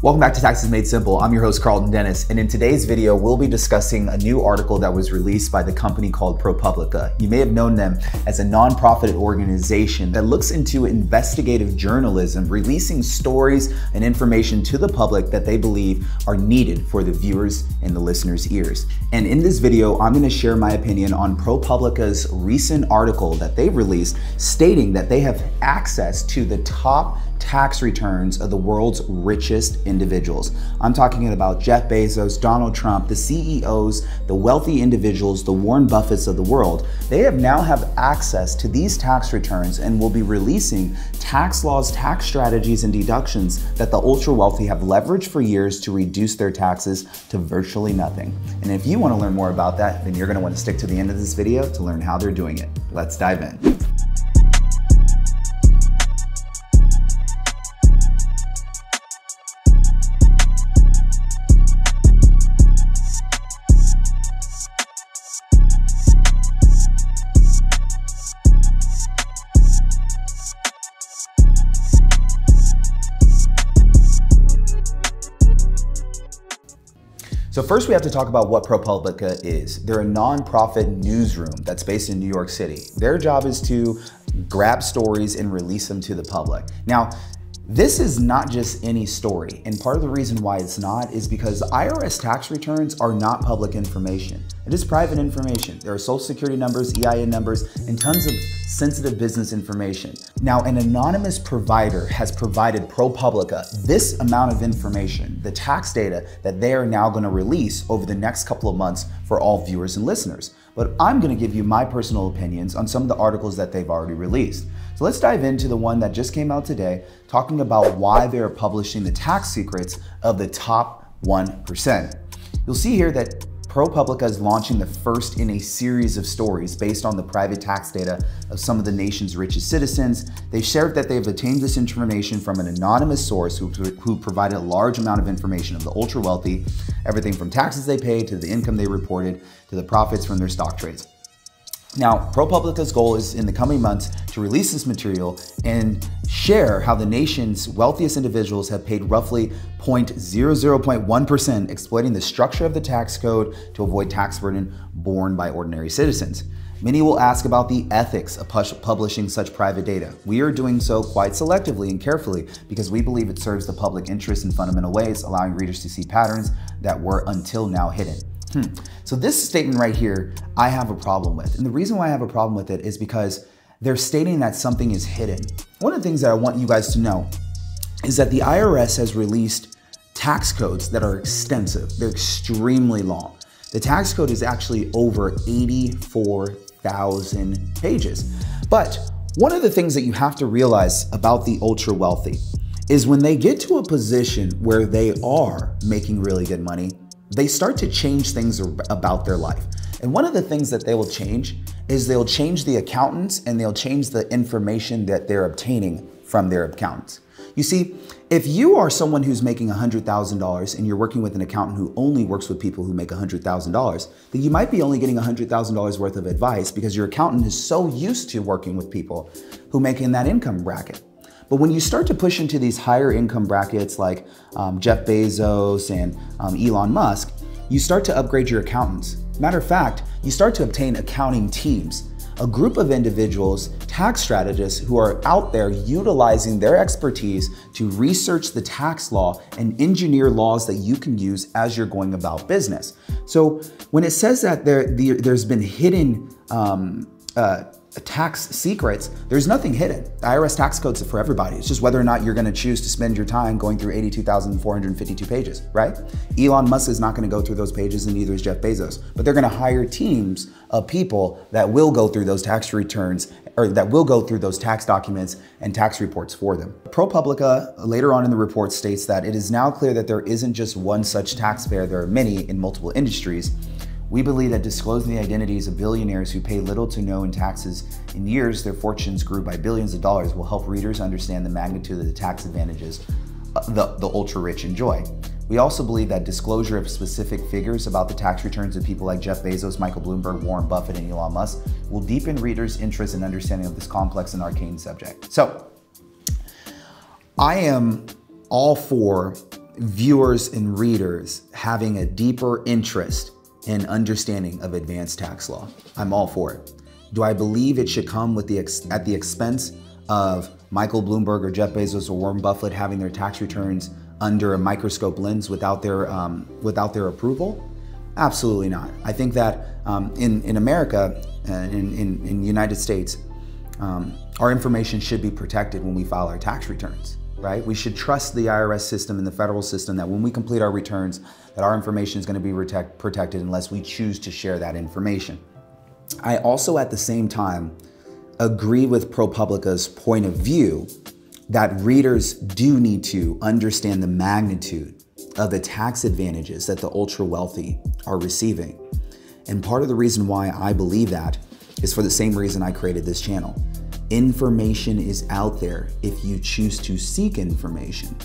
Welcome back to Taxes Made Simple. I'm your host, Karlton Dennis, and in today's video, we'll be discussing a new article that was released by the company called ProPublica. You may have known them as a nonprofit organization that looks into investigative journalism, releasing stories and information to the public that they believe are needed for the viewers and the listeners' ears. And in this video, I'm gonna share my opinion on ProPublica's recent article that they released stating that they have access to the top tax returns of the world's richest individuals. I'm talking about Jeff Bezos, Donald Trump, the CEOs, the wealthy individuals, the Warren Buffetts of the world. They have now have access to these tax returns and will be releasing tax laws, tax strategies, and deductions that the ultra wealthy have leveraged for years to reduce their taxes to virtually nothing. And if you want to learn more about that, then you're going to want to stick to the end of this video to learn how they're doing it. Let's dive in. First we have to talk about what ProPublica is. They're a nonprofit newsroom that's based in New York City. Their job is to grab stories and release them to the public. Now, this is not just any story, and part of the reason why it's not is because IRS tax returns are not public information. It is private information. There are social security numbers, EIN numbers, and tons of sensitive business information. Now, an anonymous provider has provided ProPublica this amount of information, the tax data that they are now gonna release over the next couple of months for all viewers and listeners. But I'm gonna give you my personal opinions on some of the articles that they've already released. So let's dive into the one that just came out today, talking about why they're publishing the tax secrets of the top 1%. You'll see here that ProPublica is launching the first in a series of stories based on the private tax data of some of the nation's richest citizens. They shared that they've obtained this information from an anonymous source who, who provided a large amount of information of the ultra wealthy, everything from taxes they paid to the income they reported to the profits from their stock trades. Now, ProPublica's goal is in the coming months to release this material and share how the nation's wealthiest individuals have paid roughly 0.00.1% exploiting the structure of the tax code to avoid tax burden borne by ordinary citizens. Many will ask about the ethics of publishing such private data. We are doing so quite selectively and carefully because we believe it serves the public interest in fundamental ways, allowing readers to see patterns that were until now hidden. Hmm. So this statement right here, I have a problem with. And the reason why I have a problem with it is because they're stating that something is hidden. One of the things that I want you guys to know is that the IRS has released tax codes that are extensive. They're extremely long. The tax code is actually over 84,000 pages. But one of the things that you have to realize about the ultra wealthy is when they get to a position where they are making really good money, they start to change things about their life. And one of the things that they will change is they'll change the accountants and they'll change the information that they're obtaining from their accountants. You see, if you are someone who's making $100,000 and you're working with an accountant who only works with people who make $100,000, then you might be only getting $100,000 worth of advice because your accountant is so used to working with people who make in that income bracket. But when you start to push into these higher income brackets like um, Jeff Bezos and um, Elon Musk, you start to upgrade your accountants. Matter of fact, you start to obtain accounting teams, a group of individuals, tax strategists who are out there utilizing their expertise to research the tax law and engineer laws that you can use as you're going about business. So when it says that there, there's been hidden um, uh, tax secrets, there's nothing hidden. The IRS tax code's for everybody. It's just whether or not you're gonna choose to spend your time going through 82,452 pages, right? Elon Musk is not gonna go through those pages and neither is Jeff Bezos, but they're gonna hire teams of people that will go through those tax returns or that will go through those tax documents and tax reports for them. ProPublica later on in the report states that it is now clear that there isn't just one such taxpayer, there are many in multiple industries. We believe that disclosing the identities of billionaires who pay little to no in taxes in years their fortunes grew by billions of dollars will help readers understand the magnitude of the tax advantages uh, the, the ultra rich enjoy. We also believe that disclosure of specific figures about the tax returns of people like Jeff Bezos, Michael Bloomberg, Warren Buffett, and Elon Musk will deepen readers' interest and understanding of this complex and arcane subject. So, I am all for viewers and readers having a deeper interest in understanding of advanced tax law. I'm all for it. Do I believe it should come with the ex- at the expense of Michael Bloomberg or Jeff Bezos or Warren Buffett having their tax returns under a microscope lens without their um, without their approval? Absolutely not. I think that um, in in America, uh, in, in in United States, um, our information should be protected when we file our tax returns. Right? We should trust the IRS system and the federal system that when we complete our returns, that our information is going to be protect, protected unless we choose to share that information. I also, at the same time, agree with ProPublica's point of view that readers do need to understand the magnitude of the tax advantages that the ultra wealthy are receiving. And part of the reason why I believe that is for the same reason I created this channel. Information is out there if you choose to seek information.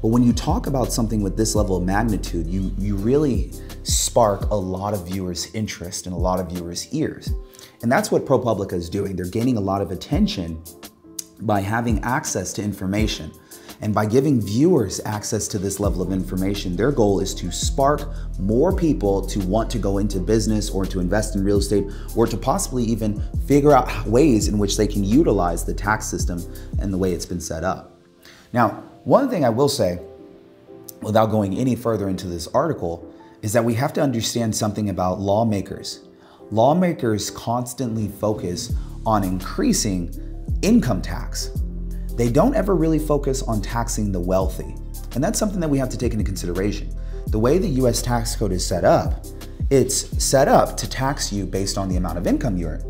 But when you talk about something with this level of magnitude, you, you really spark a lot of viewers' interest and a lot of viewers' ears. And that's what ProPublica is doing. They're gaining a lot of attention by having access to information. And by giving viewers access to this level of information, their goal is to spark more people to want to go into business or to invest in real estate or to possibly even figure out ways in which they can utilize the tax system and the way it's been set up. Now, one thing I will say, without going any further into this article, is that we have to understand something about lawmakers. Lawmakers constantly focus on increasing income tax. They don't ever really focus on taxing the wealthy. And that's something that we have to take into consideration. The way the US tax code is set up, it's set up to tax you based on the amount of income you earn.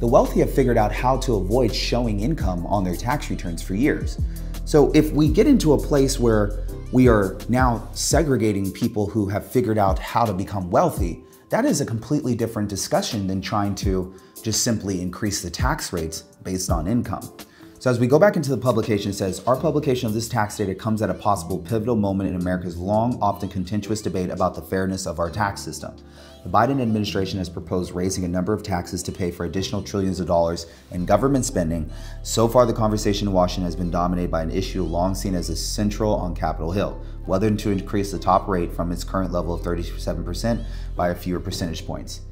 The wealthy have figured out how to avoid showing income on their tax returns for years. So if we get into a place where we are now segregating people who have figured out how to become wealthy, that is a completely different discussion than trying to just simply increase the tax rates based on income. So as we go back into the publication, it says, our publication of this tax data comes at a possible pivotal moment in America's long, often contentious debate about the fairness of our tax system. The Biden administration has proposed raising a number of taxes to pay for additional trillions of dollars in government spending. So far, the conversation in Washington has been dominated by an issue long seen as a central on Capitol Hill, whether to increase the top rate from its current level of 37% by a few percentage points.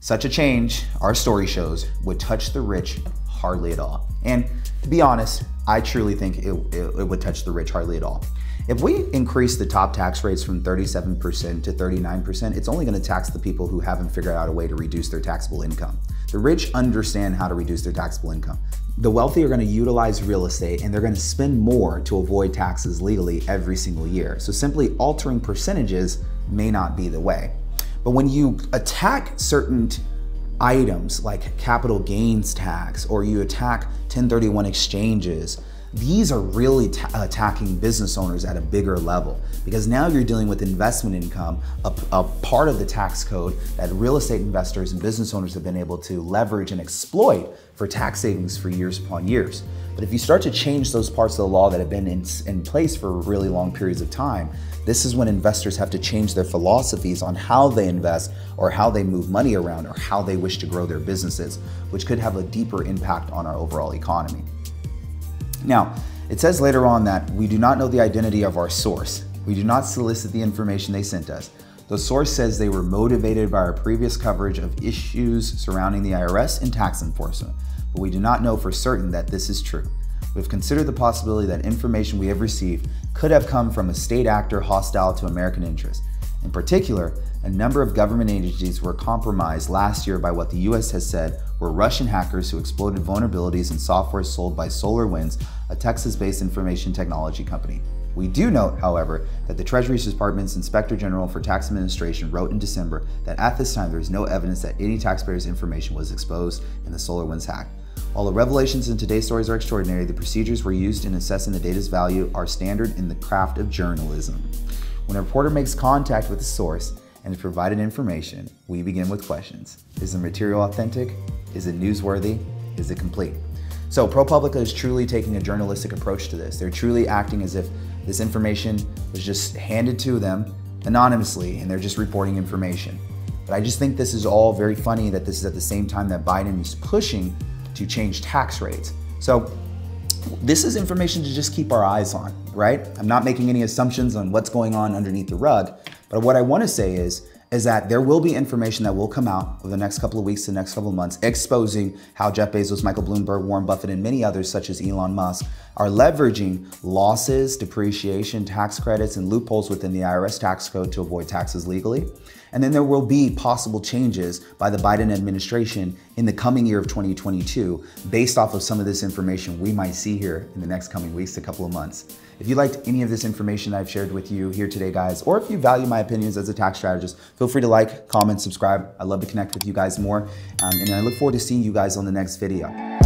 Such a change, our story shows, would touch the rich hardly at all. And to be honest, I truly think it, it, it would touch the rich hardly at all. If we increase the top tax rates from 37% to 39%, it's only going to tax the people who haven't figured out a way to reduce their taxable income. The rich understand how to reduce their taxable income. The wealthy are going to utilize real estate and they're going to spend more to avoid taxes legally every single year. So simply altering percentages may not be the way. But when you attack certain items like capital gains tax or you attack 1031 exchanges, these are really attacking business owners at a bigger level because now you're dealing with investment income, a, a, part of the tax code that real estate investors and business owners have been able to leverage and exploit for tax savings for years upon years. But if you start to change those parts of the law that have been in, in place for really long periods of time, this is when investors have to change their philosophies on how they invest or how they move money around or how they wish to grow their businesses, which could have a deeper impact on our overall economy. Now, it says later on that we do not know the identity of our source. We do not solicit the information they sent us. The source says they were motivated by our previous coverage of issues surrounding the IRS and tax enforcement, but we do not know for certain that this is true. We've considered the possibility that information we have received could have come from a state actor hostile to American interests. In particular, a number of government agencies were compromised last year by what the US has said were Russian hackers who exploited vulnerabilities in software sold by SolarWinds, a Texas based information technology company. We do note, however, that the Treasury Department's Inspector General for Tax Administration wrote in December that at this time there is no evidence that any taxpayer's information was exposed in the SolarWinds hack. While the revelations in today's stories are extraordinary, the procedures we're used in assessing the data's value are standard in the craft of journalism. When a reporter makes contact with a source and is provided information, we begin with questions. Is the material authentic? Is it newsworthy? Is it complete? So ProPublica is truly taking a journalistic approach to this. They're truly acting as if this information was just handed to them anonymously and they're just reporting information. But I just think this is all very funny that this is at the same time that Biden is pushing to change tax rates. So this is information to just keep our eyes on, right? I'm not making any assumptions on what's going on underneath the rug, but what I want to say is is that there will be information that will come out over the next couple of weeks, the next couple of months, exposing how Jeff Bezos, Michael Bloomberg, Warren Buffett, and many others, such as Elon Musk, are leveraging losses, depreciation, tax credits, and loopholes within the IRS tax code to avoid taxes legally. And then there will be possible changes by the Biden administration in the coming year of 2022 based off of some of this information we might see here in the next coming weeks, a couple of months. If you liked any of this information I've shared with you here today, guys, or if you value my opinions as a tax strategist, feel free to like, comment, subscribe. I'd love to connect with you guys more. Um, and I look forward to seeing you guys on the next video.